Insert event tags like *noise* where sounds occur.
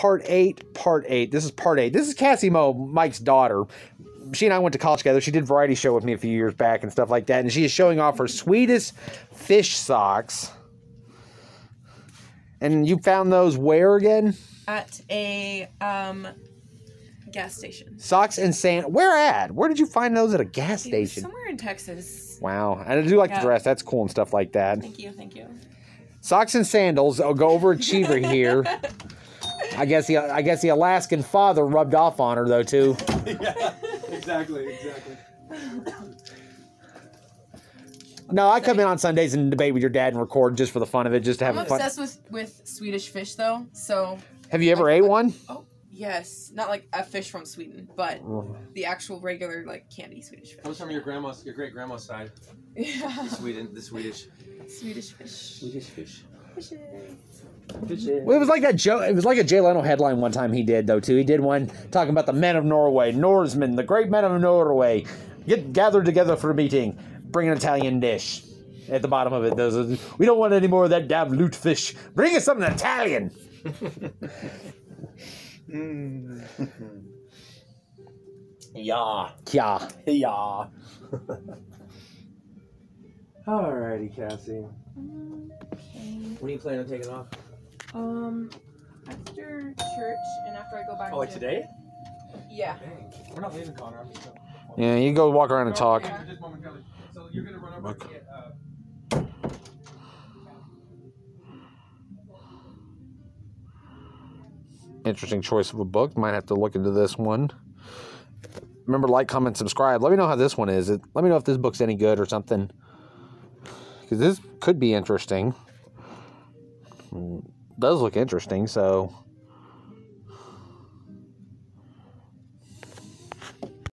part eight. Part eight. This is part eight. This is Kassi Moe, Mike's daughter. She and I went to college together. She did variety show with me a few years back and stuff like that. And she is showing off her sweetest fish socks. And you found those where again? At a um, gas station. Socks and sand. Where at? Where did you find those at a gas station? Somewhere in Texas. Wow. And I do like the dress. That's cool and stuff like that. Thank you, thank you. Socks and sandals. I'll go overachiever here. *laughs* I guess the I guess the Alaskan father rubbed off on her though too. *laughs* yeah, exactly, exactly. No, I come in on Sundays and debate with your dad and record just for the fun of it, just to have I'm fun. obsessed with with Swedish fish though. So Have you ever ate one? oh yes, not like a fish from Sweden, but the actual regular like candy Swedish fish. Comes from your grandma's, your great grandma's side. *laughs* Yeah, Sweden, the Swedish. Swedish fish. Swedish fish. Fishes. Well, it was like that Joe. It was like a Jay Leno headline one time he did though too. He did one talking about the men of Norway, Norsemen, the great men of Norway, get gathered together for a meeting, bring an Italian dish. At the bottom of it, there's a, we don't want any more of that damn lutefisk. Bring us something Italian. *laughs* Yeah, Yeah. yeah. Alrighty, Kassi. Mm. When are you planning on taking off? Um, after church and after I go back. Oh, like to- today? Yeah. Dang. We're not leaving, Connar. I'm just. Yeah, you go walk around and talk. Yeah. So you're gonna run over Okay. and get, uh, Interesting choice of a book. Might have to look into this one. Remember, like, comment, subscribe. Let me know how this one is. Let me know if this book's any good or something. Because this could be interesting. Does look interesting, so